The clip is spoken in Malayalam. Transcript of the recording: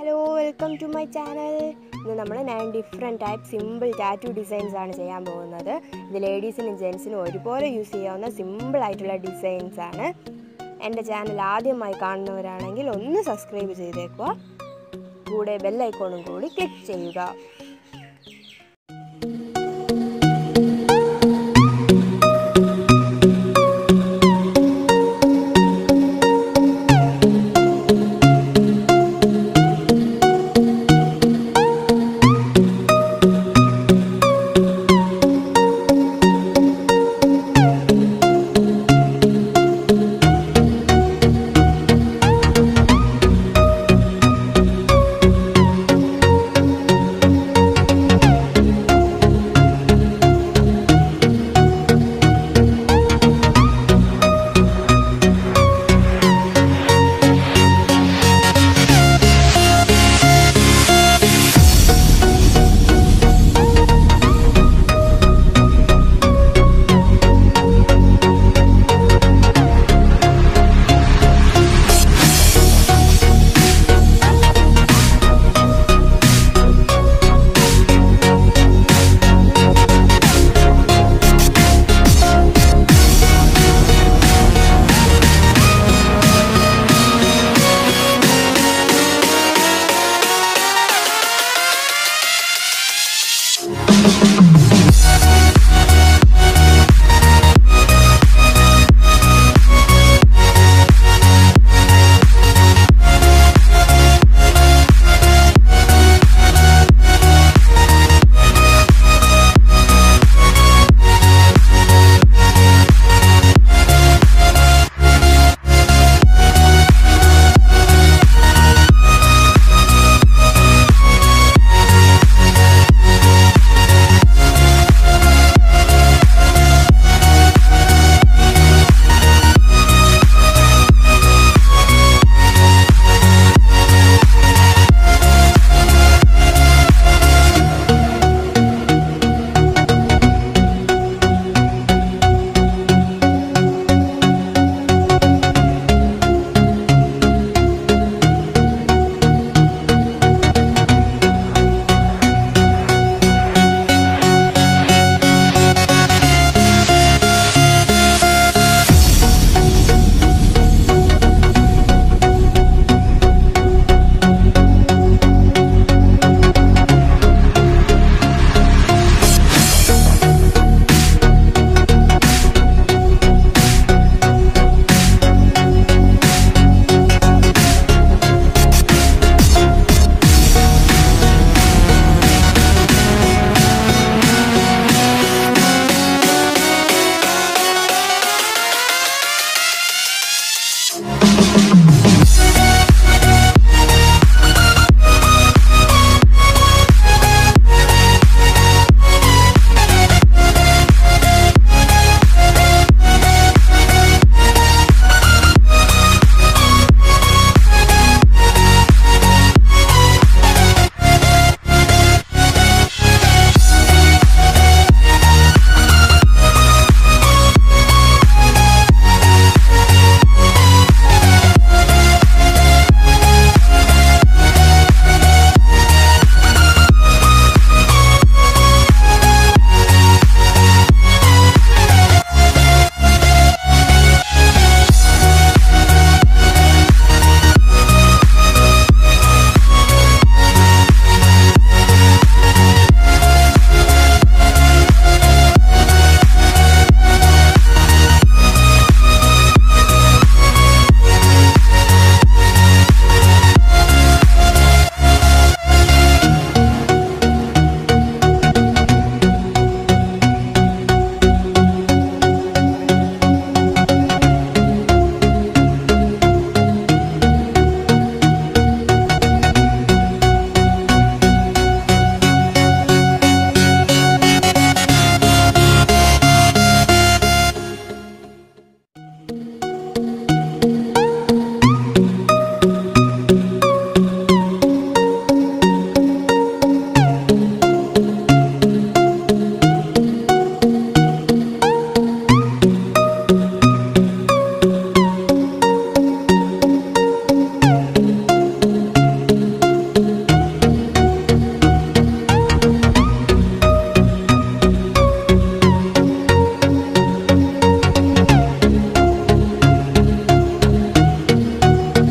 Hello welcome to my channel ഇന്ന് നമ്മൾ nine different type simple tattoo designs ആണ് ചെയ്യാൻ പോകുന്നത്. ഇത് ലേഡീസിനും ജെൻസിനും ഒരുപോലെ യൂസ് ചെയ്യാവുന്ന സിമ്പിൾ ആയിട്ടുള്ള ഡിസൈൻസ് ആണ്. എന്റെ ചാനൽ ആദ്യമായി കാണുന്നവരാണെങ്കിൽ ഒന്ന് സബ്സ്ക്രൈബ് ചെയ്തേക്കുക. കൂടെ ബെല്ലൈക്കോണും കൂടി ക്ലിക്ക് ചെയ്യുക.